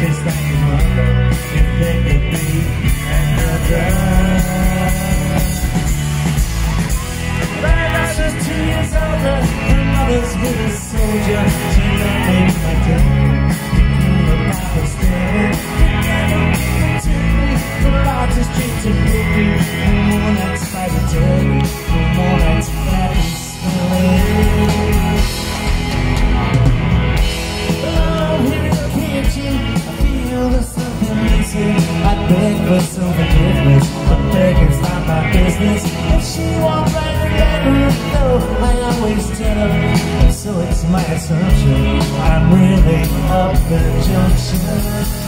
just like If there could be another a soldier. She loved me I always tell her, so it's my assumption. I'm really up the junction.